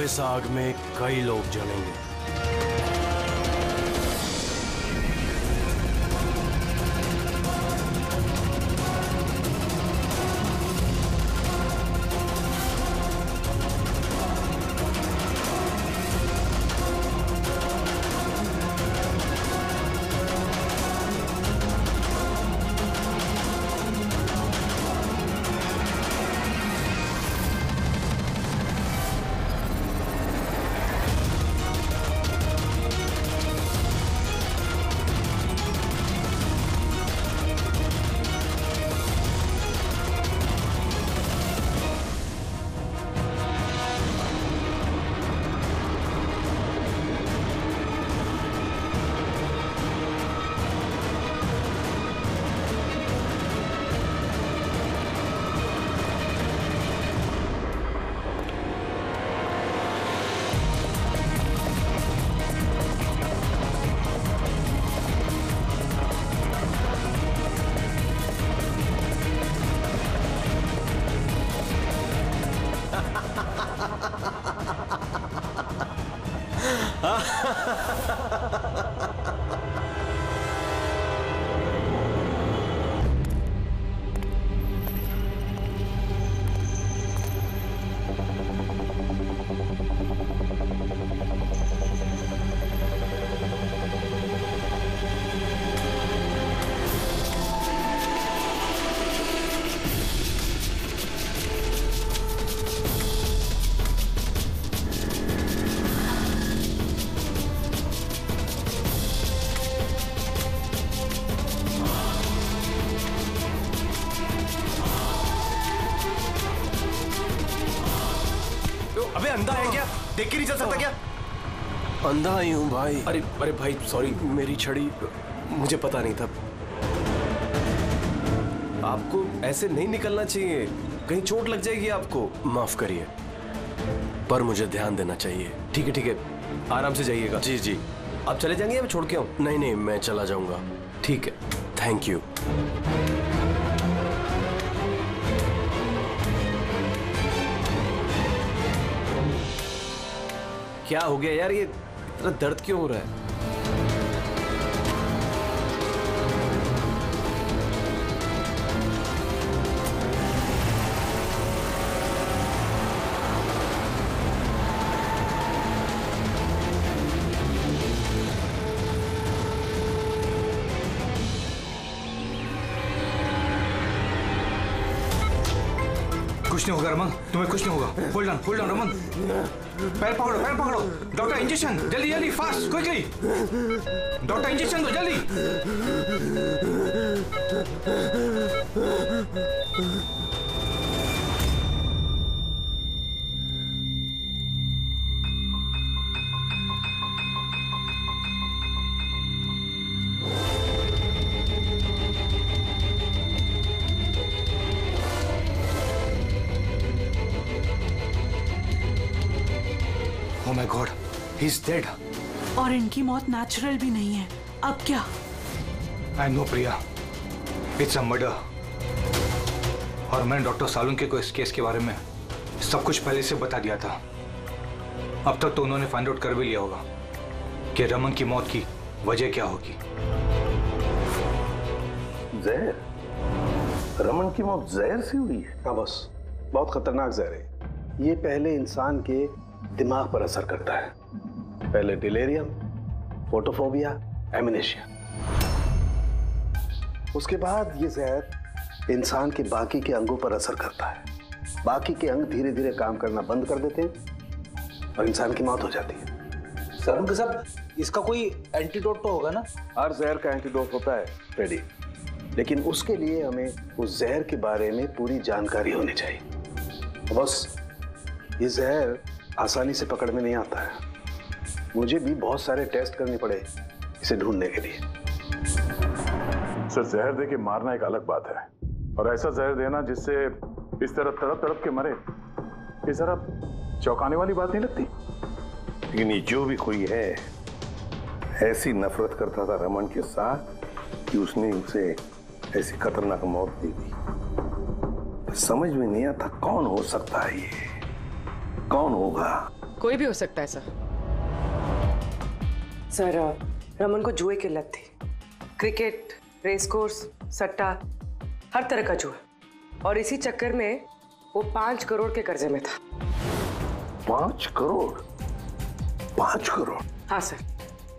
इस आग में कई लोग जलेंगे। सकता क्या? अंधा ही हूँ भाई। अरे अरे भाई सॉरी मेरी छड़ी मुझे पता नहीं था। आपको ऐसे नहीं निकलना चाहिए। कहीं चोट लग जाएगी आपको। माफ़ करिए। पर मुझे ध्यान देना चाहिए। ठीक है ठीक है। आराम से जाइएगा। जी जी। आप चले जाएँगे या मैं छोड़ के आऊँ? नहीं नहीं मैं चला जाऊँगा। ठीक है। थैंक यू क्या हो गया यार? ये इतना दर्द क्यों हो रहा है? कुछ नहीं होगा, रमन। तुम्हें कुछ नहीं होगा। Hold on hold on Raman. पैर पकड़ो पैर पकड़ो। डॉक्टर इंजेक्शन जल्दी जल्दी फास्ट क्विकली डॉक्टर इंजेक्शन दो जल्दी। डेड और इनकी मौत नेचुरल भी नहीं है। अब क्या? I know Priya it's a murder और मैंने डॉक्टर सालुंके को इस केस के बारे में सब कुछ पहले से बता दिया था। अब तक तो उन्होंने फाइंड आउट कर भी लिया होगा कि रमन की मौत की वजह क्या होगी। जहर? रमन की मौत जहर से हुई है? हाँ बस। बहुत खतरनाक जहर है। ये पहले इंसान के दिमाग पर असर करता है। पहले डिलेरियम फोटोफोबिया एमिनेशिया उसके बाद ये जहर इंसान के बाकी के अंगों पर असर करता है। बाकी के अंग धीरे धीरे काम करना बंद कर देते हैं और इंसान की मौत हो जाती है। सर उनके साहब इसका कोई एंटीडोट तो होगा ना? हर जहर का एंटीडोट होता है। फ्रेडी लेकिन उसके लिए हमें उस जहर के बारे में पूरी जानकारी होनी चाहिए। बस ये जहर आसानी से पकड़ में नहीं आता है। मुझे भी बहुत सारे टेस्ट करने पड़े इसे ढूँढने के लिए। सर जहर दे के मारना एक अलग बात है। और ऐसा जहर देना जिससे इस तरह तड़प तड़प के मरे ये जरा चौंकाने वाली बात नहीं लगती? लेकिन ये जो भी कोई है ऐसी नफरत करता था रमन के साथ कि उसने उसे ऐसी खतरनाक मौत दे दी। समझ में नहीं आता कौन हो सकता है ये? कौन होगा? कोई भी हो सकता है सर। सर रमन को जुए की लत थी। क्रिकेट रेस कोर्स सट्टा हर तरह का जुआ। और इसी चक्कर में वो पाँच करोड़ के कर्जे में था। पाँच करोड़? पाँच करोड़? हाँ सर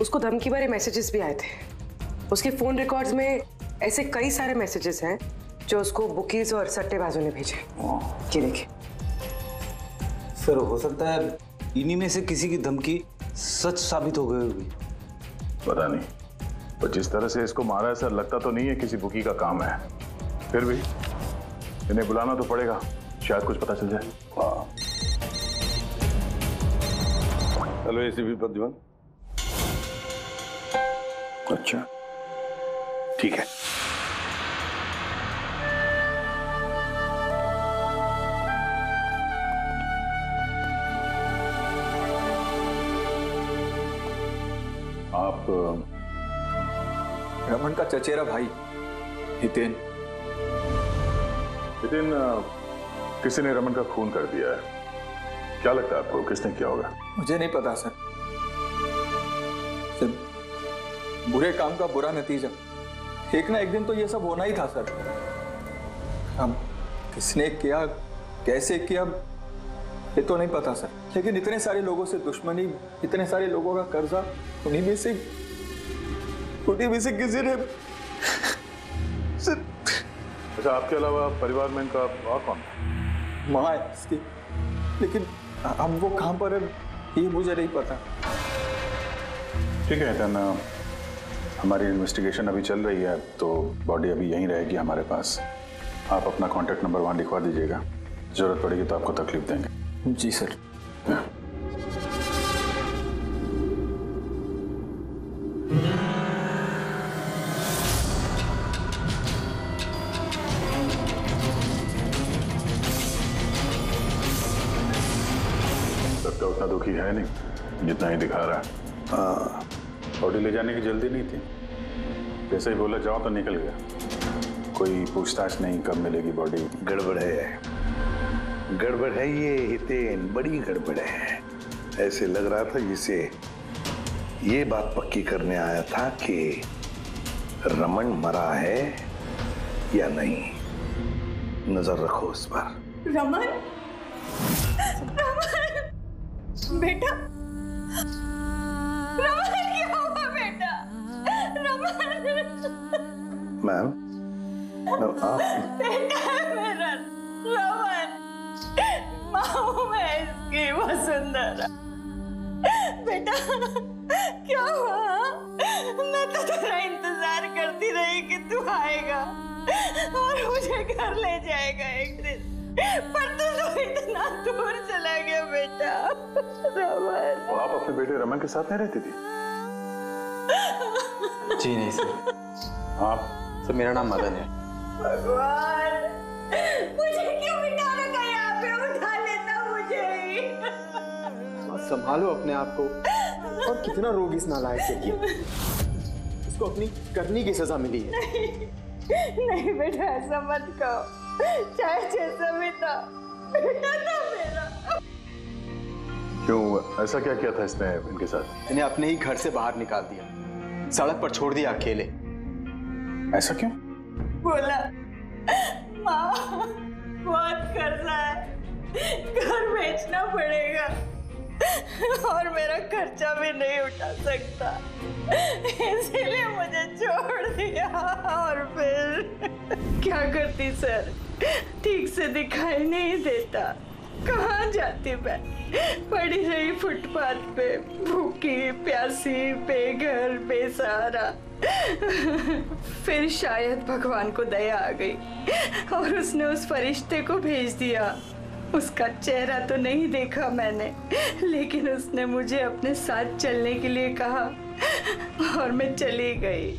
उसको धमकी भरे मैसेजेस भी आए थे। उसके फ़ोन रिकॉर्ड्स में ऐसे कई सारे मैसेजेस हैं जो उसको बुकीज और सट्टेबाजों ने भेजे। ये देखिए। सर हो सकता है इन्हीं में से किसी की धमकी सच साबित हो गई होगी। पता नहीं। पर जिस तरह से इसको मारा है सर लगता तो नहीं है किसी बुकी का काम है। फिर भी इन्हें बुलाना तो पड़ेगा। शायद कुछ पता चल जाए। हेलो एसीपी प्रद्युमन अच्छा। ठीक है। रमन का चचेरा भाई हितेन। नितिन अ, किसी ने रमन का खून कर दिया है। क्या लगता है आपको किसने किया होगा? मुझे नहीं पता सर। सिर्फ़ बुरे काम का बुरा नतीजा। एक ना एक दिन तो ये सब होना ही था सर। अब किसने किया कैसे किया ये तो नहीं पता सर। लेकिन इतने सारे लोगों से दुश्मनी इतने सारे लोगों का कर्जा उन्हीं में से उन्हीं में से किसी ने अच्छा आपके अलावा परिवार में इनका और कौन माँ है इसकी। लेकिन अब वो कहाँ पर है ये मुझे नहीं पता। ठीक है नितिन अ, हमारी इन्वेस्टिगेशन अभी चल रही है तो बॉडी अभी यहीं रहेगी हमारे पास। आप अपना कॉन्टैक्ट नंबर वहाँ लिखवा दीजिएगा। ज़रूरत पड़ेगी तो आपको तकलीफ़ देंगे। जी सर की जल्दी नहीं थी। जैसे ही बोला जाओ तो निकल गया। कोई पूछताछ नहीं कब मिलेगी बॉडी। गड़बड़ है। गड़बड़ है ये हितेन बड़ी गड़बड़ है। ऐसे लग रहा था जिसे ये बात पक्की करने आया था कि रमन मरा है या नहीं। नज़र रखो उस पर। रमन? रमन? बेटा? रमन? मैम मैम, आप बेटा मेरा रमन माँ मैं इसकी वसुंधरा बेटा क्या हुआ? मैं तो तेरा इंतज़ार करती रही कि तू आएगा और मुझे घर ले जाएगा एक दिन। पर तू तो इतना दूर चला गया बेटा। रमन आप अपने बेटे रमन के साथ नहीं रहती थी? जी नहीं सर। आप सर मेरा नाम मदन है। भगवान मुझे क्यों बिठा रखा यहाँ पे? उठा लेता मुझे। ही संभालो अपने आप को। और कितना रोग इस नालायक के लिए। इसको अपनी करनी की सजा मिली है। नहीं बेटा ऐसा मत कहो। चाहे जैसा भी था बेटा था मेरा। क्यों ऐसा क्या किया था इसने इनके साथ? इन्हें अपने ही घर से बाहर निकाल दिया। सड़क पर छोड़ दिया अकेले। ऐसा क्यों? बोला माँ बहुत कर्जा है। घर बेचना पड़ेगा। और मेरा खर्चा भी नहीं उठा सकता। इसीलिए मुझे छोड़ दिया और फिर क्या करती सर? ठीक से दिखाई नहीं देता। कहाँ जाती मैं? पड़ी रही फुटपाथ पे, भूखी, प्यासी, बेघर, बेसहारा। फिर शायद भगवान को दया आ गई, और उसने उस फरिश्ते को भेज दिया। उसका चेहरा तो नहीं देखा मैंने, लेकिन उसने मुझे अपने साथ चलने के लिए कहा, और मैं चली गई।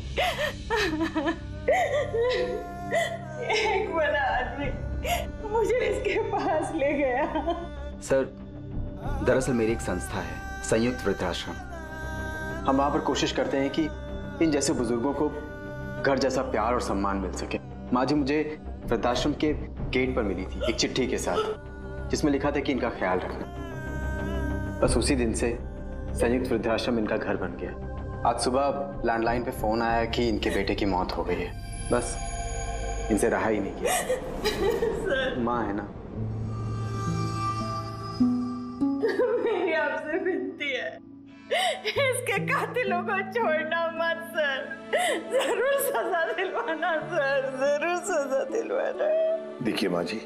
एक बड़ा आदमी। मुझे इसके पास ले गया। सर, दरअसल मेरी एक संस्था है, संयुक्त वृद्धाश्रम। हम वहाँ पर कोशिश करते हैं कि इन जैसे बुज़ुर्गों को घर जैसा प्यार और सम्मान मिल सके। माँ जी मुझे वृद्धाश्रम के गेट पर मिली थी, एक चिट्ठी के साथ, जिसमें लिखा था कि इनका ख्याल रखना। बस उसी दिन से संयुक्त वृद्धाश्रम इनका घर बन गया। आज सुबह लैंडलाइन पे फ़ोन आया कि इनके बेटे की मौत हो गई है। बस। इनसे रहा ही नहीं गया माँ है ना? मेरी आपसे विनती है इसके कातिलों को छोड़ना मत सर। ज़रूर सजा दिलवाना सर। ज़रूर सजा दिलवाना। देखिए माँ जी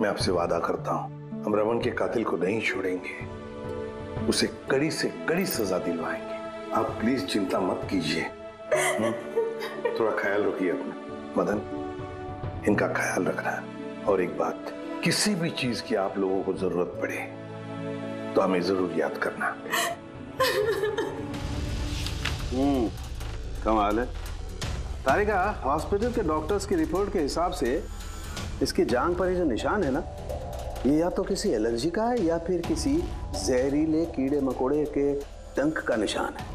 मैं आपसे वादा करता हूँ हम रमन के कातिल को नहीं छोड़ेंगे। उसे कड़ी से कड़ी सजा दिलवाएँगे। आप प्लीज़ चिंता मत कीजिए। हम्म? थोड़ा ख्याल रखिए अपना। मदन? इनका ख्याल रखना और एक बात, किसी भी चीज़ की आप लोगों को ज़रूरत पड़े तो हमें ज़रूर याद करना। हम्म कमाल है। तारिका, हॉस्पिटल के डॉक्टर्स की रिपोर्ट के हिसाब से इसकी जांग पर जो निशान है ना, ये या तो किसी एलर्जी का है या फिर किसी जहरीले कीड़े मकोड़े के डंक का निशान है।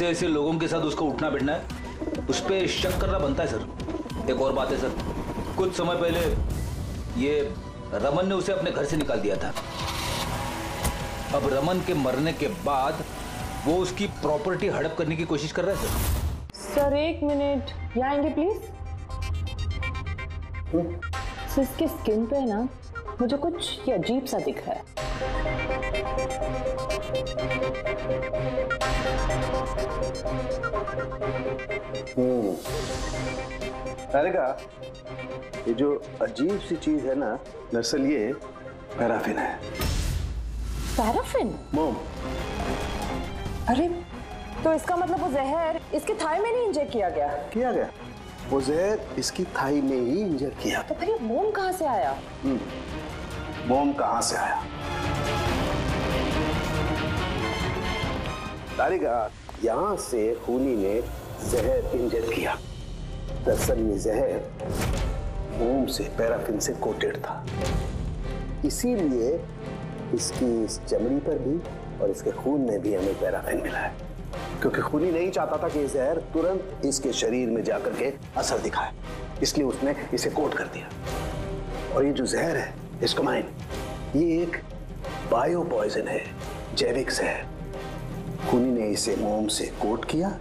ऐसे ऐसे लोगों के साथ उसको उठना बैठना है। उस पर शक करना बनता है सर। एक और बात है सर। कुछ समय पहले ये रमन ने उसे अपने घर से निकाल दिया था। अब रमन के मरने के बाद वो उसकी प्रॉपर्टी हड़प करने की कोशिश कर रहा है सर। सर एक मिनट। यहाँ आएँगे प्लीज़? सर इसके स्किन पे ना मुझे कुछ ये अजीब सा दिख रहा है। हम्म। ये जो अजीब सी चीज़ है ना दरअसल ये पैराफिन है। पैराफिन? मोम। अरे तो इसका मतलब वो जहर इसके थाई में नहीं इंजेक्ट किया गया? किया गया। वो जहर इसकी थाई में ही इंजेक्ट किया। तो फिर ये मोम कहाँ से आया? हम्म, मोम कहाँ से आया? तारिका यहाँ से खूनी ने जहर इंजेक्ट किया। दरअसल ये जहर मोम से, पैराफिन से कोटेड था। इसीलिए इसकी इस चमड़ी पर भी और इसके खून में भी हमें पैराफिन मिला है। क्योंकि खूनी नहीं चाहता था कि जहर तुरंत इसके शरीर में जाकर के असर दिखाए। इसलिए उसने इसे कोट कर दिया। और ये जो जहर है, इसको माइन ये एक बायो पॉइजन है, जैविक जहर। खूनी ने इसे मोम से कोट किया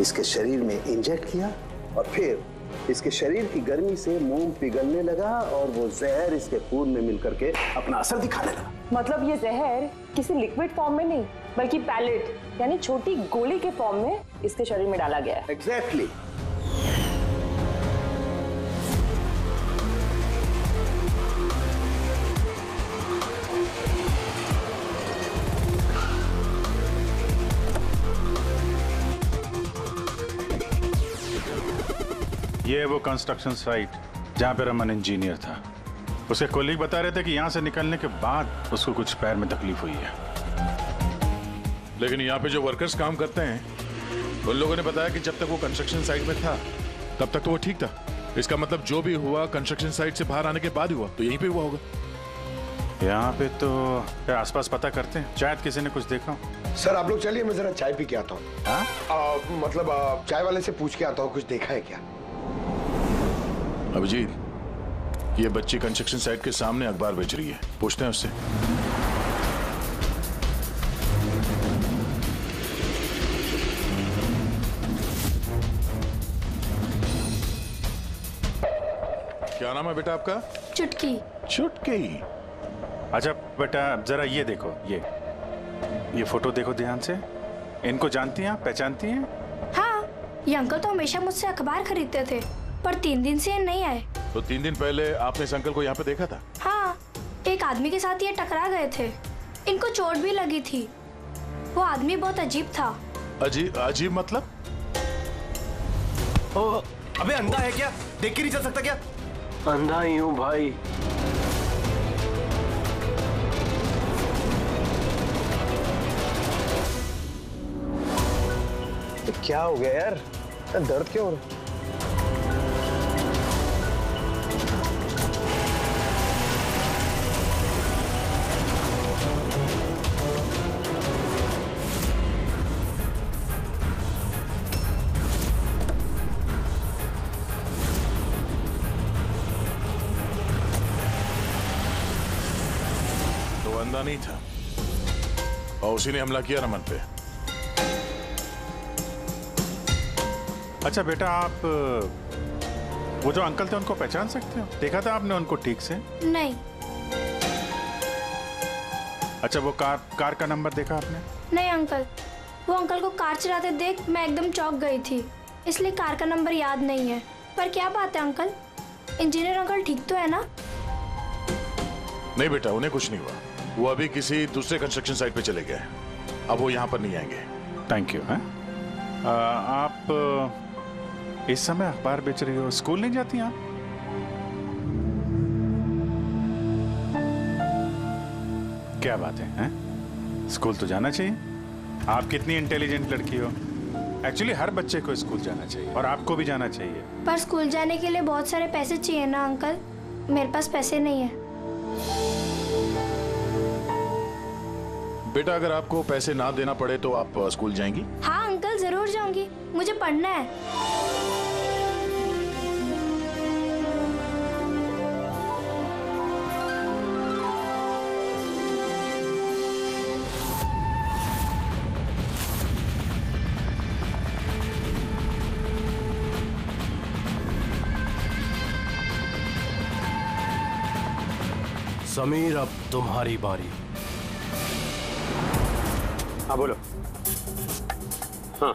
इसके शरीर में इंजेक्ट किया और फिर इसके शरीर की गर्मी से मोम पिघलने लगा और वो जहर इसके खून में मिल करके अपना असर दिखाने लगा। मतलब ये जहर किसी लिक्विड फॉर्म में नहीं बल्कि पैलेट यानी छोटी गोली के फॉर्म में इसके शरीर में डाला गया है। एग्जैक्टली ये है वो कंस्ट्रक्शन साइट जहाँ पे रमन इंजीनियर था। उसके कोलीग बता रहे थे कि यहाँ से निकलने के बाद उसको कुछ पैर में तकलीफ़ हुई है। लेकिन यहाँ पे जो वर्कर्स काम करते हैं उन लोगों ने बताया कि जब तक वो कंस्ट्रक्शन साइट में था तब तक तो वो ठीक था। इसका मतलब जो भी हुआ कंस्ट्रक्शन साइट से बाहर आने के बाद हुआ तो यहीं पे हुआ होगा। यहाँ पे तो आसपास पता करते हैं। शायद किसी ने कुछ देखा सर आप लोग चलिए मैं जरा चाय पी के आता हूँ। मतलब आ, चाय वाले से पूछ के आता हूँ कुछ देखा है क्या? अभिजीत ये बच्ची कंस्ट्रक्शन साइट के सामने अखबार बेच रही है। पूछते हैं उससे। क्या नाम है बेटा आपका? चुटकी। चुटकी? अच्छा बेटा जरा ये देखो ये। ये फ़ोटो देखो ध्यान से। इनको जानती हैं पहचानती हैं? हाँ ये अंकल तो हमेशा मुझसे अखबार खरीदते थे। पर तीन दिन से नहीं आए। तो तीन दिन पहले आपने इस अंकल को यहाँ पे देखा था? हाँ एक आदमी के साथ ये टकरा गए थे। इनको चोट भी लगी थी। वो आदमी बहुत अजीब था। अजीब अजीब मतलब? ओ, अबे अंधा है क्या? देख के नहीं चल सकता क्या? अंधा ही हूँ भाई। तो क्या हो गया यार? दर्द क्यों हो रहा और उसी ने हमला किया रमन पे। अच्छा बेटा आप वो जो अंकल थे उनको पहचान सकते हो? देखा था आपने उनको ठीक से? नहीं। अच्छा वो कार कार का नंबर देखा आपने? नहीं अंकल। वो अंकल को कार चलाते देख मैं एकदम चौक गई थी। इसलिए कार का नंबर याद नहीं है। पर क्या बात है अंकल? इंजीनियर अंकल ठीक तो है ना? नहीं बेटा उन्हें कुछ नहीं हुआ। वो अभी किसी दूसरे कंस्ट्रक्शन साइट पे चले गए। अब वो यहाँ पर नहीं आएँगे। थैंक यू हैं? आ, आप इस समय अखबार बेच रही हो? स्कूल नहीं जाती आप? क्या बात है हैं? स्कूल तो जाना चाहिए। आप कितनी इंटेलिजेंट लड़की हो। एक्चुअली हर बच्चे को स्कूल जाना चाहिए और आपको भी जाना चाहिए। पर स्कूल जाने के लिए बहुत सारे पैसे चाहिए ना अंकल? मेरे पास पैसे नहीं है। बेटा अगर आपको पैसे ना देना पड़े तो आप स्कूल जाएँगी? हाँ अंकल ज़रूर जाऊँगी। मुझे पढ़ना है। समीर अब तुम्हारी बारी। हाँ बोलो। हाँ।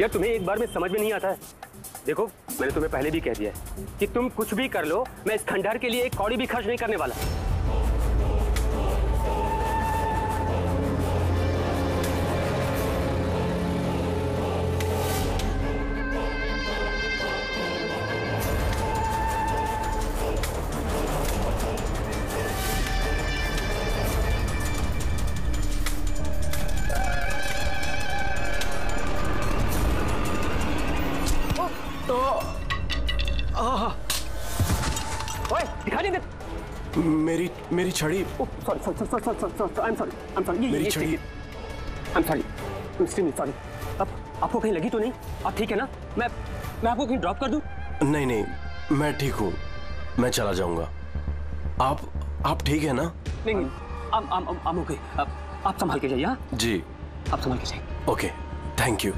यार, तुम्हें एक बार में समझ में नहीं आता है? देखो, मैंने तुम्हें पहले भी कह दिया है कि तुम कुछ भी कर लो, मैं इस खंडहर के लिए एक कौड़ी भी खर्च नहीं करने वाला। मेरी छड़ी। Sorry sorry sorry sorry I am sorry I am sorry मेरी छड़ी। I am sorry extremely sorry अब आपको कहीं लगी तो नहीं? आप ठीक है ना? मैं मैं आपको कहीं ड्रॉप कर दूँ? नहीं नहीं मैं ठीक हूँ मैं चला जाऊँगा। आप आप ठीक है ना? नहीं नहीं आम ओके आप आप संभाल के जाइए हाँ? जी। आप संभाल के जाइए। ओके थैंक यू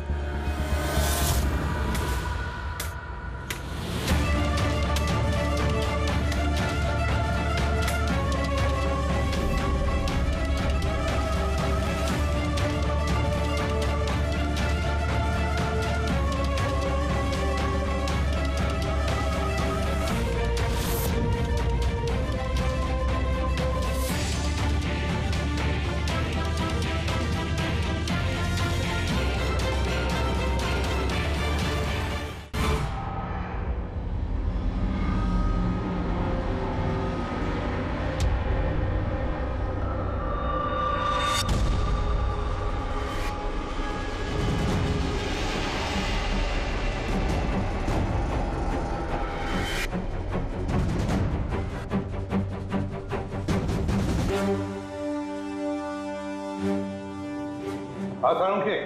हाँ के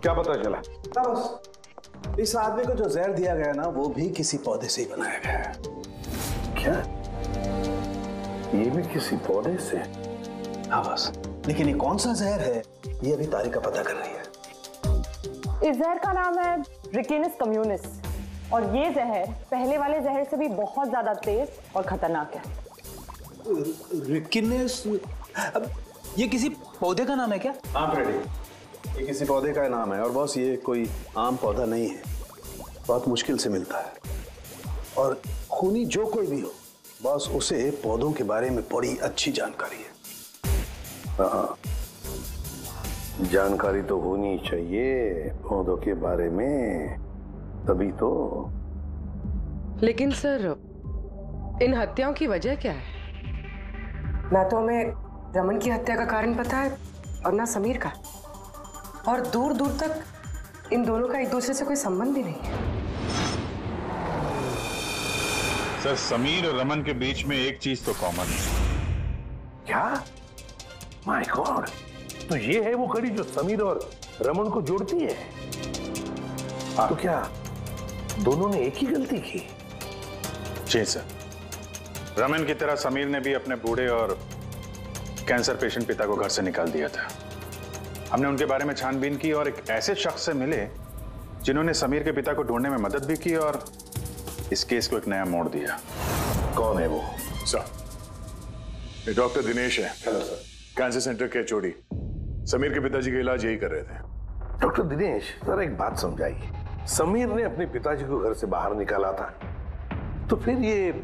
क्या पता चला? बस। इस आदमी को जो जहर दिया गया ना वो भी किसी पौधे से ही बनाया गया है। क्या? ये भी किसी पौधे से? हाँ बस। लेकिन ये कौन सा जहर है ये अभी तारिका पता कर रही है। इस जहर का नाम है रिकेनस कम्युनिस और ये जहर पहले वाले जहर से भी बहुत ज़्यादा तेज और खतरनाक है। रिकिनेस अब ये किसी पौधे का नाम है क्या? हाँ फ्रेडी ये किसी पौधे का नाम है और बॉस ये कोई आम पौधा नहीं है। बहुत मुश्किल से मिलता है। और खूनी जो कोई भी हो बॉस उसे पौधों के बारे में बड़ी अच्छी जानकारी है। हाँ। जानकारी तो होनी चाहिए पौधों के बारे में। तभी तो। लेकिन सर इन हत्याओं की वजह क्या है? ना तो हमें रमन की हत्या का कारण पता है और ना समीर का। और दूर दूर तक इन दोनों का एक दूसरे से कोई संबंध ही नहीं है। सर समीर और रमन के बीच में एक चीज़ तो कॉमन है। क्या? माय गॉड तो ये है वो कड़ी जो समीर और रमन को जोड़ती है? आ, तो क्या दोनों ने एक ही गलती की? जी सर। रमन की तरह समीर ने भी अपने बूढ़े और कैंसर पेशेंट पिता को घर से निकाल दिया था। हमने उनके बारे में छानबीन की और एक ऐसे शख्स से मिले जिन्होंने समीर के पिता को ढूँढने में मदद भी की और इस केस को एक नया मोड़ दिया। कौन है वो? सर ये डॉक्टर दिनेश है। हेलो सर कैंसर सेंटर के चोड़ी समीर के पिताजी का इलाज यही कर रहे थे। डॉक्टर दिनेश सर एक बात समझाइए। समीर ने अपने पिताजी को घर से बाहर निकाला था। तो फिर ये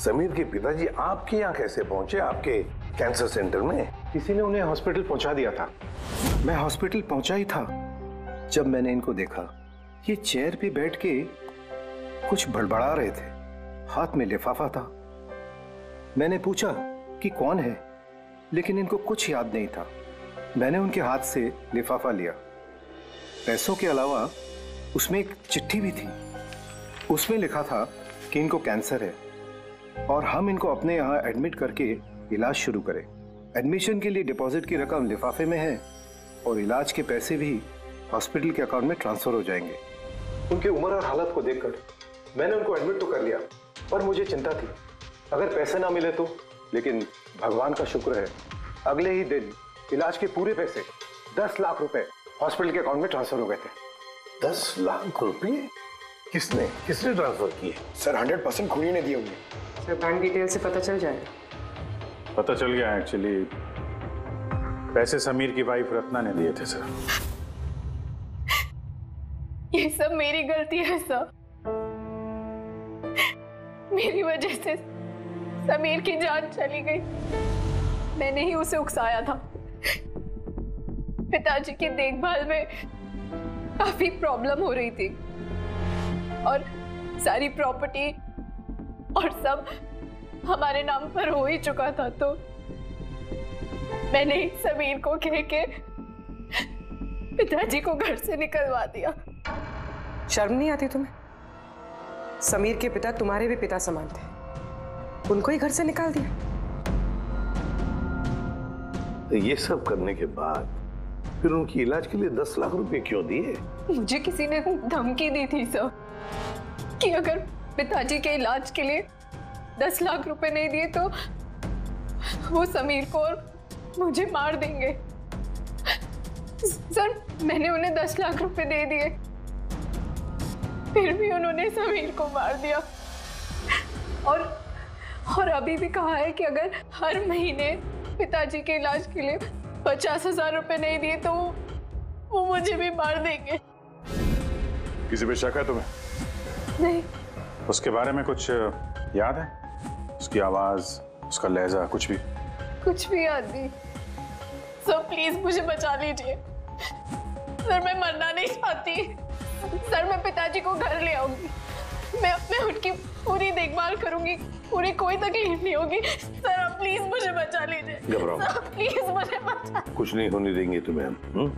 समीर के पिताजी आपके यहाँ कैसे पहुँचे? आपके कैंसर सेंटर में। किसी ने उन्हें हॉस्पिटल पहुँचा दिया था। मैं हॉस्पिटल पहुँचा ही था जब मैंने इनको देखा। ये चेयर पे बैठ के कुछ बड़बड़ा रहे थे। हाथ में लिफाफा था। मैंने पूछा कि कौन है लेकिन इनको कुछ याद नहीं था। मैंने उनके हाथ से लिफाफा लिया। पैसों के अलावा उसमें एक चिट्ठी भी थी। उसमें लिखा था कि इनको कैंसर है और हम इनको अपने यहाँ एडमिट करके इलाज शुरू करें। एडमिशन के लिए डिपॉजिट की रकम लिफाफे में है और इलाज के पैसे भी हॉस्पिटल के अकाउंट में ट्रांसफ़र हो जाएँगे। उनकी उम्र और हालत को देखकर मैंने उनको एडमिट तो कर लिया पर मुझे चिंता थी। अगर पैसे ना मिले तो लेकिन भगवान का शुक्र है अगले ही दिन इलाज के पूरे पैसे दस लाख रुपए हॉस्पिटल के अकाउंट में ट्रांसफ़र हो गए थे। दस लाख रुपए? किसने किसने ट्रांसफ़र किए? सर हंड्रेड परसेंट खुनी ने दिए होंगे। सर बैंक डिटेल से पता चल जाएगा। पता चल गया एक्चुअली पैसे समीर की वाइफ रत्ना ने दिए थे सर ये सब मेरी गलती है सर मेरी वजह से समीर की जान चली गई। मैंने ही उसे उकसाया था। पिताजी की देखभाल में काफ़ी प्रॉब्लम हो रही थी। और सारी प्रॉपर्टी और सब हमारे नाम पर हो ही चुका था तो। मैंने समीर को कह के पिताजी को घर से निकलवा दिया। शर्म नहीं आती तुम्हें? समीर के पिता तुम्हारे भी पिता समान थे। उनको ही घर से निकाल दिया। तो ये सब करने के बाद फिर उनकी इलाज के लिए दस लाख रुपए क्यों दिए? मुझे किसी ने धमकी दी थी सर कि अगर पिताजी के इलाज के लिए दस लाख रुपए नहीं दिए तो वो समीर को और मुझे मार देंगे। सर मैंने उन्हें दस लाख रुपए दे दिए। फिर भी उन्होंने समीर को मार दिया। और और अभी भी कहा है कि अगर हर महीने पिताजी के इलाज के लिए पचास हज़ार रुपए नहीं दिए तो वो मुझे भी मार देंगे। किसी पे शक है तुम्हें? नहीं। उसके बारे में कुछ याद है? उसकी आवाज़ उसका लहजा कुछ भी। कुछ भी नहीं सर प्लीज़ मुझे बचा लीजिए। सर मैं मरना नहीं चाहती। सर मैं पिताजी को घर ले आऊँगी। मैं मैं उनकी पूरी देखभाल करूँगी। पूरी कोई तकलीफ़ नहीं होगी। सर आप प्लीज़ मुझे बचा लीजिए। घबराओ प्लीज़ मुझे बचा कुछ नहीं होने देंगे तुम्हें हम हम्म?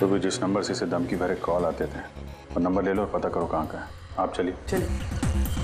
तो भी जिस नंबर से इसे धमकी भरे कॉल आते थे वो नंबर ले लो और पता करो कहाँ का है। आप चलिए। चलिए।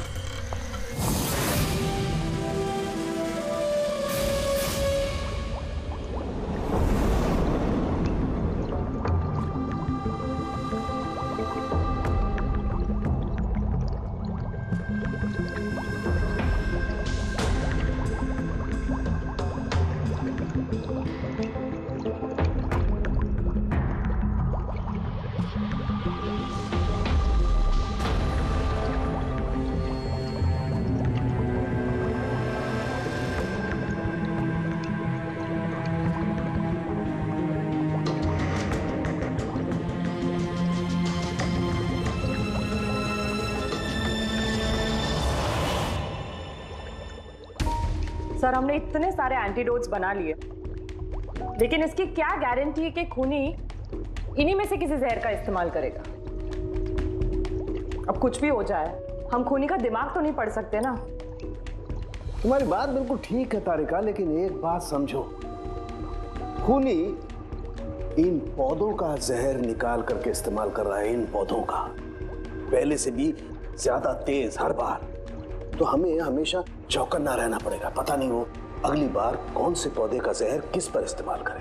सर हमने इतने सारे एंटीडोट्स बना लिए। लेकिन इसकी क्या गारंटी है कि खूनी इन्हीं में से किसी जहर का इस्तेमाल करेगा? अब कुछ भी हो जाए, हम खूनी का दिमाग तो नहीं पढ़ सकते ना। तुम्हारी बात बिल्कुल ठीक है तारिका, लेकिन एक बात समझो। खूनी इन पौधों का जहर निकाल करके इस्तेमाल कर रहा है, इन पौधों का। पहले से भी ज़्यादा तेज, हर बार। तो हमें हमेशा चौकन्ना रहना पड़ेगा। पता नहीं वो अगली बार कौन से पौधे का जहर किस पर इस्तेमाल करे।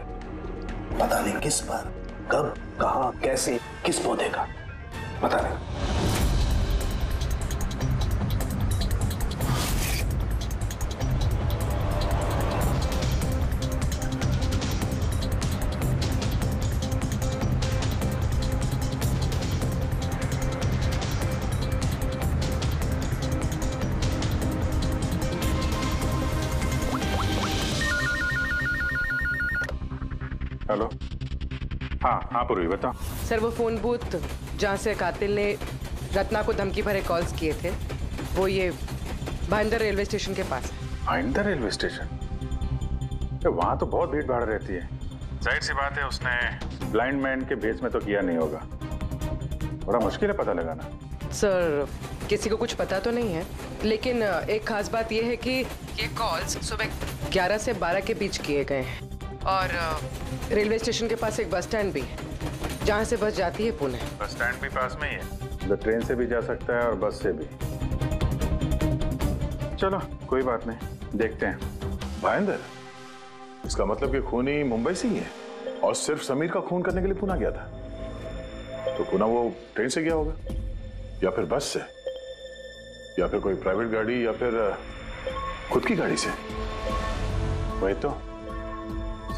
पता नहीं किस पर कब, कहा, कैसे, किस पौधे का। पता नहीं। हाँ हाँ पूर्वी बताओ। सर वो फ़ोन बूथ जहाँ से कातिल ने रत्ना को धमकी भरे कॉल्स किए थे वो ये भाईंदर रेलवे स्टेशन के पास है। आइंदा रेलवे स्टेशन तो वहाँ तो बहुत भीड़ भाड़ रहती है। ज़ाहिर सी बात है उसने ब्लाइंड मैन के भेस में तो किया नहीं होगा। बड़ा मुश्किल है पता लगाना। सर किसी को कुछ पता तो नहीं है लेकिन एक खास बात यह है कि ये कॉल्स सुबह 11 से 12 के बीच किए गए हैं। और रेलवे स्टेशन के पास एक बस स्टैंड भी है। जहाँ से बस जाती है पुणे। बस स्टैंड भी पास में ही है। तो ट्रेन से भी जा सकता है और बस से भी। चलो कोई बात नहीं। देखते हैं। भाईंदर इसका मतलब कि खूनी मुंबई से ही है? और सिर्फ़ समीर का खून करने के लिए पुणे गया था? तो पुणे वो ट्रेन से गया होगा? या फिर बस से? या फिर कोई प्राइवेट गाड़ी या फिर खुद की गाड़ी से? वही तो।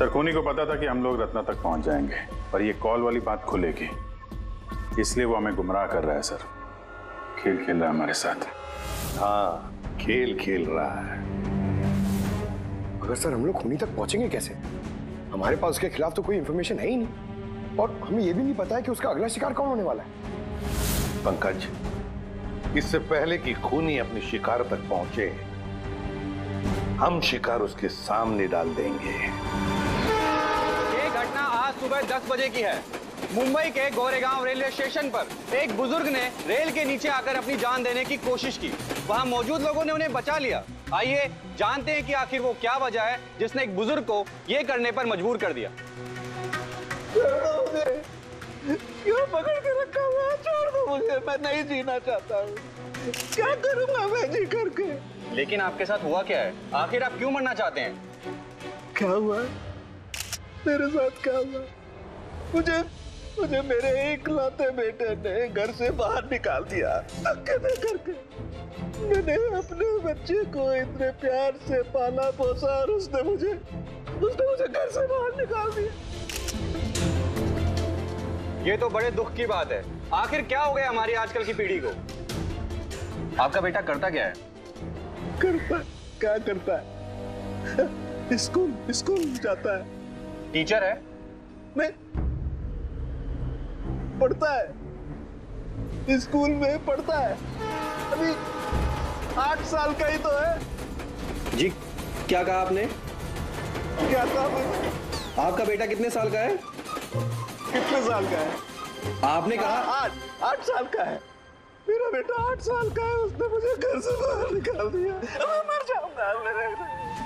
सर खूनी को पता था कि हम लोग रत्ना तक पहुँच जाएँगे पर ये कॉल वाली बात खुलेगी। इसलिए वो हमें गुमराह कर रहा है सर। खेल खेल रहा है हमारे साथ। हाँ खेल खेल रहा है। मगर सर हम लोग खूनी तक पहुँचेंगे कैसे? हमारे पास उसके खिलाफ तो कोई इंफॉर्मेशन है ही नहीं। और हमें यह भी नहीं पता है कि उसका अगला शिकार कौन होने वाला है। पंकज इससे पहले कि खूनी अपने शिकार तक पहुँचे हम शिकार उसके सामने डाल देंगे। सुबह 10 बजे की है। मुंबई के गोरेगांव रेलवे स्टेशन पर एक बुज़ुर्ग ने रेल के नीचे आकर अपनी जान देने की कोशिश की। वहाँ मौजूद लोगों ने उन्हें बचा लिया। आइए जानते हैं कि आखिर वो क्या वजह है जिसने एक बुज़ुर्ग को ये करने पर मजबूर कर दिया। क्यों पकड़ के रखा हुआ छोड़ दो मुझे मैं नहीं जीना चाहता हूँ। क्या करूँगा मैं जी करके? लेकिन आपके साथ हुआ क्या है? आखिर आप क्यों मरना चाहते हैं? क्या हुआ? मेरे साथ क्या हुआ मुझे मुझे मेरे इकलौते बेटे ने घर से बाहर निकाल दिया। अकेले करके मैंने अपने बच्चे को इतने प्यार से पाला पोसा और उसने मुझे उसने मुझे घर से बाहर निकाल दिया। ये तो बड़े दुख की बात है। आखिर क्या हो गया हमारी आजकल की पीढ़ी को? आपका बेटा करता क्या है? करता क्या करता है? स्कूल स्कूल जाता है। टीचर है? नहीं पढ़ता है। स्कूल में पढ़ता है। अभी आठ साल का ही तो है। जी क्या कहा आपने? क्या मैंने आपका बेटा कितने साल का है? कितने साल का है? आपने कहा? आठ आठ साल का है। मेरा बेटा आठ साल का है उसने मुझे घर से बाहर निकाल दिया। मैं मर जाऊँगा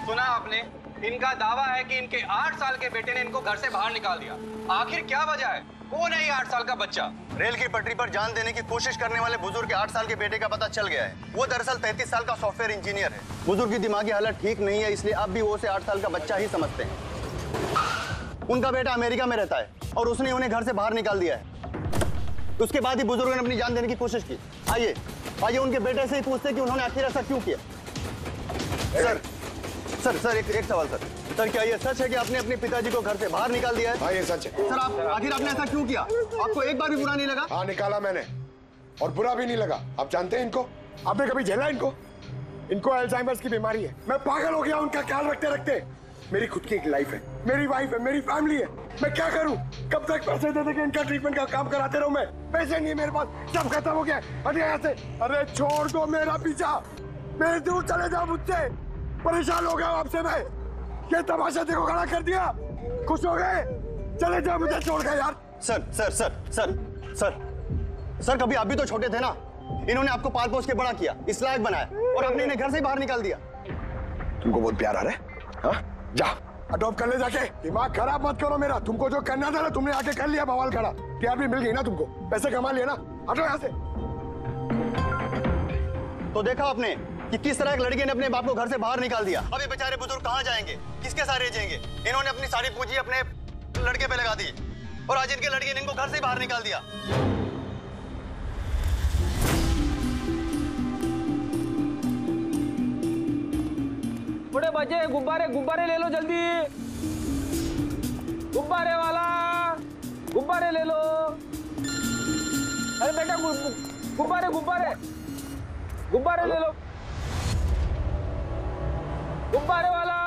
सुना आपने? इनका दावा है कि इनके आठ साल के बेटे ने इनको घर से बाहर निकाल दिया। आखिर क्या वजह है? कौन है आठ साल का बच्चा? रेल की पटरी पर जान देने की कोशिश करने वाले बुज़ुर्ग के आठ साल के बेटे का पता चल गया है। वो दरअसल तैतीस साल का सॉफ्टवेयर इंजीनियर है। बुज़ुर्ग की दिमागी हालत ठीक नहीं है इसलिए अब भी वो उसे आठ साल का बच्चा ही समझते हैं। उनका बेटा अमेरिका में रहता है और उसने उन्हें घर से बाहर निकाल दिया है। उसके बाद ही बुज़ुर्ग ने अपनी जान देने की कोशिश की। आइए आइए उनके बेटे से ही पूछते कि उन्होंने आखिर ऐसा क्यों किया? सर सर सर एक एक सवाल सर। सर क्या ये सच है कि आपने अपने पिताजी को घर से बाहर निकाल दिया है? हाँ ये सच है। सर आप आखिर आपने ऐसा क्यों किया? आपको एक बार भी बुरा नहीं लगा? हाँ निकाला मैंने। और बुरा भी नहीं लगा। आप जानते हैं इनको? आपने कभी झेला इनको? इनको अल्जाइमर्स की बीमारी है। मैं पागल हो गया उनका ख्याल रखते रखते। मेरी खुद की एक लाइफ है। मेरी वाइफ है मेरी फैमिली है। मैं क्या करूँ? कब तक पैसे दे दे के इनका ट्रीटमेंट का काम कराते रहूँ मैं? पैसे नहीं है मेरे पास। सब खत्म हो गया अरे यहाँ से अरे छोड़ दो मेरा पीछा। मेरे दूर चले जाओ मुझसे। परेशान हो गया आपसे मैं। ये तमाशा देखो खड़ा कर दिया। खुश हो गए? चले जाओ मुझे छोड़ गए यार। Sir sir sir sir sir sir कभी आप भी तो छोटे थे ना? इन्होंने आपको पाल पोस के बड़ा किया इस लायक बनाया और आपने इन्हें घर से बाहर निकाल दिया। तुमको बहुत प्यार आ रहा है हाँ? जा अडॉप्ट कर ले जाके। दिमाग खराब मत करो मेरा। तुमको जो करना था ना तुमने आके कर लिया बवाल खड़ा। प्यार भी मिल गई ना तुमको। पैसे कमा लिए ना। हटो यहाँ से। तो देखा आपने कि किस तरह एक लड़के ने अपने बाप को घर से बाहर निकाल दिया? अब ये बेचारे बुज़ुर्ग कहाँ जाएँगे? किसके सारे जाएँगे इन्होंने अपनी सारी पूंजी अपने लड़के पे लगा दी और आज इनके लड़के ने इनको घर से बाहर निकाल दिया। बड़े बच्चे, गुब्बारे गुब्बारे ले लो जल्दी। गुब्बारे वाला, गुब्बारे ले लो। अरे बेटा गुब्बारे गुब्बारे। गुब्बारे ले लो। गुब्बारे वाला,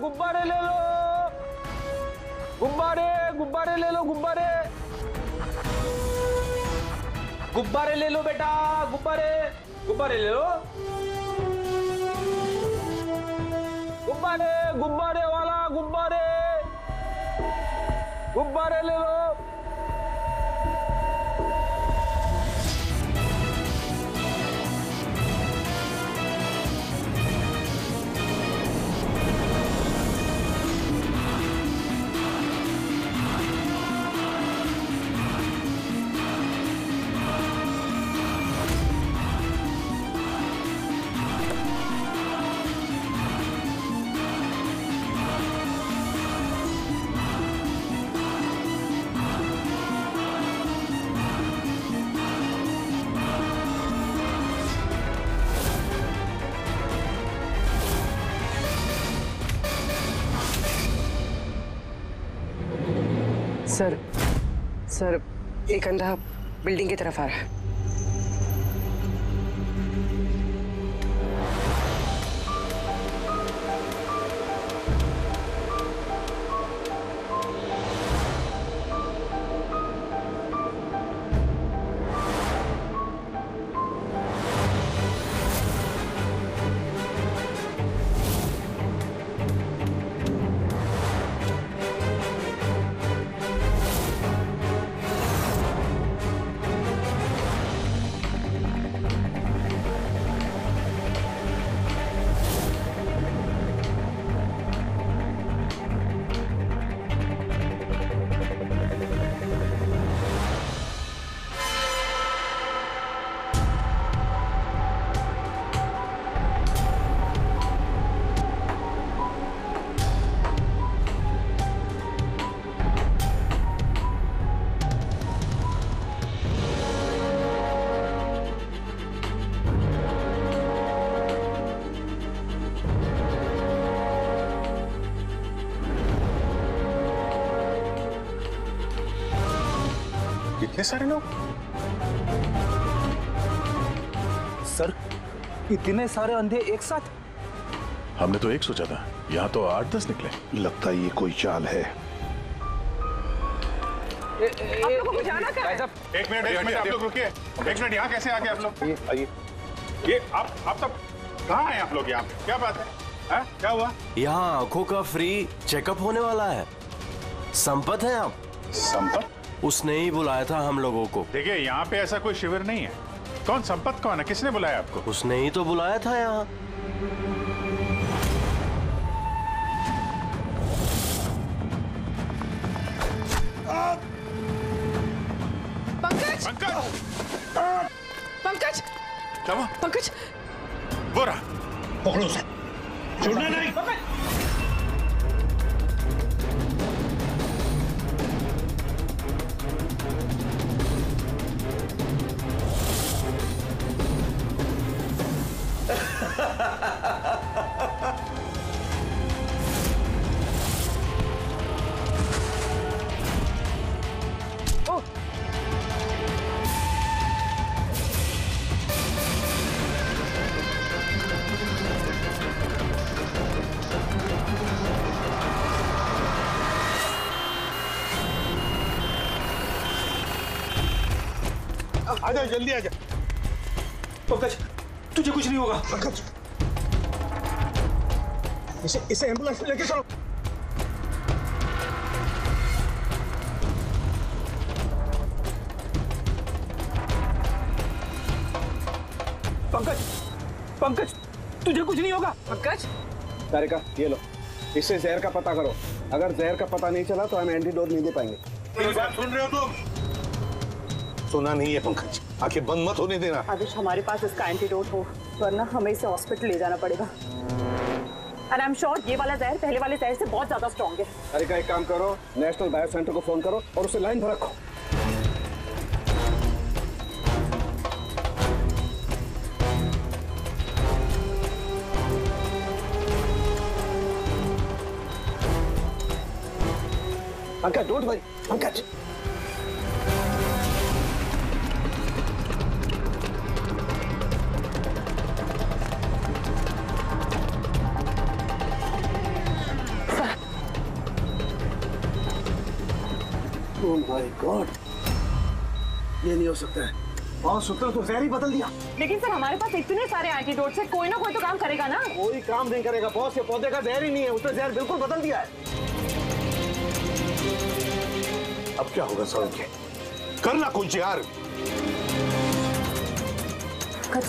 गुब्बारे ले लो। गुब्बारे गुब्बारे ले लो, गुब्बारे। गुब्बारे ले लो बेटा, गुब्बारे। गुब्बारे ले लो। गुब्बारे गुब्बारे वाला, गुब्बारे। गुब्बारे ले लो। सर सर एक अंधा बिल्डिंग की तरफ़ आ रहा है। सारे लोग? सर इतने सारे अंधे एक साथ? हमने तो एक सोचा था यहाँ तो आठ दस निकले। लगता है ये कोई चाल है। एक मिनट एक मिनट आप लोग रुकिए। एक मिनट यहाँ कैसे आ गए आप लोग? ये आप आप तब कहाँ आए आप लोग यहाँ? क्या बात है? हाँ? क्या हुआ? यहाँ आँखों का फ्री चेकअप होने वाला है। संपत है आप? संपत? उसने ही बुलाया था हम लोगों को। देखिए यहाँ पे ऐसा कोई शिविर नहीं है। कौन संपत कौन है? किसने बुलाया आपको? उसने ही तो बुलाया था यहाँ। पंकज! पंकज! पंकज! क्या पंकज! वो रहा। पकड़ो उसे। छोड़ना नहीं। आजा जल्दी आजा। तुझे कुछ नहीं होगा। पंकज इसे इसे एंबुलेंस में लेके चलो। पंकज तुझे कुछ नहीं होगा। पंकज? तारिका ये लो इससे जहर का पता करो। अगर जहर का पता नहीं चला तो हम एंटीडोट नहीं दे पाएँगे। मेरी बात सुन रहे हो तुम? सुना नहीं है पंकज। आखिर बंद मत होने देना। आदिश हमारे पास इसका एंटीडोट हो वरना हमें इसे हॉस्पिटल ले जाना पड़ेगा। एंड आई एम श्योर ये वाला जहर पहले वाले जहर से बहुत ज़्यादा स्ट्रॉन्ग है। तारिका एक काम करो नेशनल बायो सेंटर को फ़ोन करो और उसे लाइन पर रखो। Pankaj don't worry Pankaj God. ये नहीं हो सकता है। और सूत्र तो जहर ही बदल दिया। लेकिन सर हमारे पास इतने सारे एंटीडोट्स है कोई ना कोई तो काम करेगा ना? कोई काम नहीं करेगा बॉस ये पौधे का जहर ही नहीं है उसने जहर बिल्कुल बदल दिया है। अब क्या होगा सर के करना कुछ यार। पंकज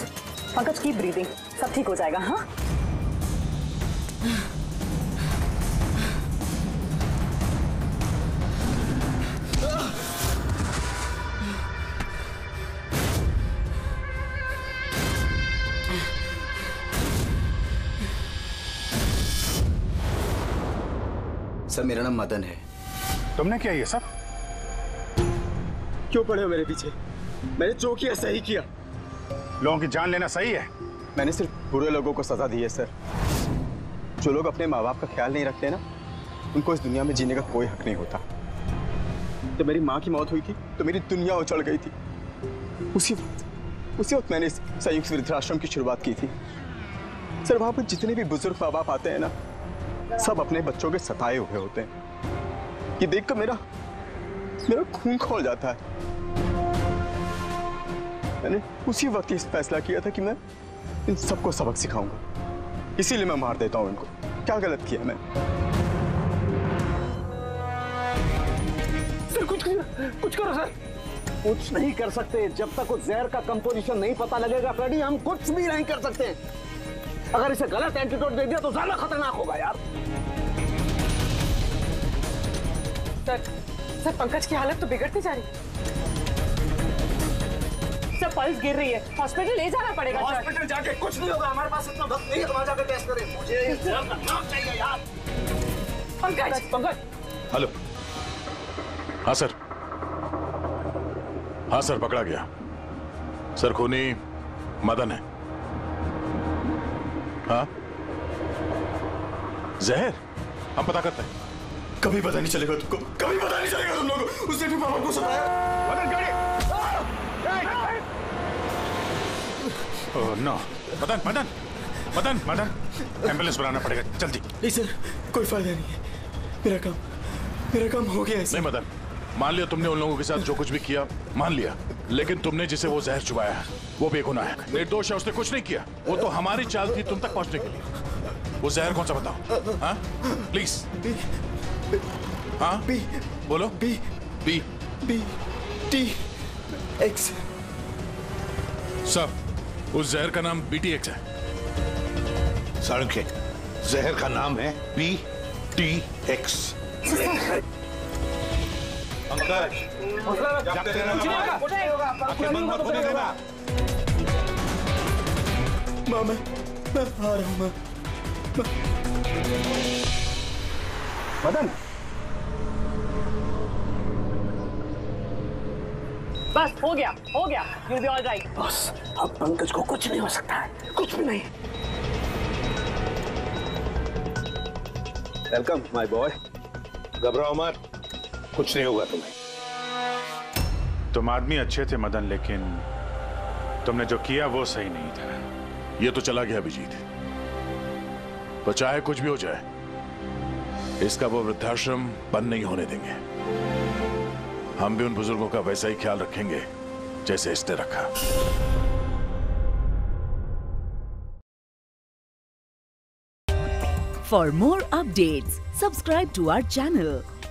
पंकज की ब्रीदिंग सब ठीक हो जाएगा हाँ? मेरा नाम मदन है। तुमने क्या ये सब? क्यों पड़े हो मेरे पीछे? मैंने जो किया सही किया। लोगों की जान लेना सही है। मैंने सिर्फ़ बुरे लोगों को सजा दी है सर। जो लोग अपने माँ बाप का ख्याल नहीं रखते ना उनको इस दुनिया में जीने का कोई हक नहीं होता। जब मेरी माँ की मौत हुई थी तो मेरी दुनिया उछड़ गई थी। उसी वक्त उसी वक्त मैंने संयुक्त वृद्धाश्रम की शुरुआत की थी। सर वहाँ पर जितने भी बुज़ुर्ग माँ बाप आते हैं ना सब अपने बच्चों के सताए हुए होते हैं। ये देखकर मेरा मेरा खून खोल जाता है। मैंने उसी वक्त इस फैसला किया था कि मैं इन सबको सबक सिखाऊँगा। इसीलिए मैं मार देता हूँ इनको। क्या गलत किया मैं सर कुछ कर, कुछ करो सर। कुछ नहीं कर सकते। जब तक उस जहर का कंपोजिशन नहीं पता लगेगा फ्रेडी हम कुछ भी नहीं कर सकते। अगर इसे गलत एंटीडोट दे दिया तो ज़्यादा खतरनाक होगा यार। सर सर पंकज की हालत तो बिगड़ती जा रही है। सर पल्स गिर रही है। हॉस्पिटल ले जाना पड़ेगा हॉस्पिटल जाके कुछ नहीं होगा। हमारे पास इतना वक्त नहीं है। तुम्हारा जाके टेस्ट करें। मुझे चाहिए यार। पंकज। पंकज। हेलो। हाँ सर। हाँ सर पकड़ा गया। सर खूनी मदन है। हाँ? जहर? हम पता करते हैं। कभी पता नहीं चलेगा तुमको। कभी पता नहीं चलेगा तुम लोगों उसने भी पापा को सताया। मदन गाड़ी। Oh no. Madan Madan. Madan Madan. Ambulance बुलाना पड़ेगा। जल्दी। नहीं सर कोई फ़ायदा नहीं है। मेरा काम मेरा काम हो गया है नहीं मदन। मान लिया तुमने उन लोगों के साथ जो कुछ भी किया मान लिया। लेकिन तुमने जिसे वो जहर चुबाया है वो बेगुनाह है। निर्दोष है उसने कुछ नहीं किया। वो तो हमारी चाल थी तुम तक पहुँचने के लिए। वो जहर कौन सा बताओ? हाँ? प्लीज़ हाँ? बी बोलो। B. B. B. T. X. सब उस जहर का नाम बी टी एक्स है। सड़क जहर का नाम है बी टी एक्स। पंकज। जागते रहना आँखें बंद मत होने देना। माँ मैं मैं आ रहा हूँ माँ। मदन। बस हो गया हो गया यू बी ऑल राइट बस अब पंकज को कुछ नहीं हो सकता है कुछ भी नहीं। वेलकम माय बॉय घबराओ मत। कुछ नहीं होगा तुम्हें। तुम आदमी अच्छे थे मदन लेकिन तुमने जो किया वो सही नहीं था। ये तो चला गया अभिजीत। तो चाहे कुछ भी हो जाए इसका वो वृद्धाश्रम बंद नहीं होने देंगे। हम भी उन बुज़ुर्गों का वैसा ही ख्याल रखेंगे जैसे इसने रखा। For more updates, subscribe to our channel,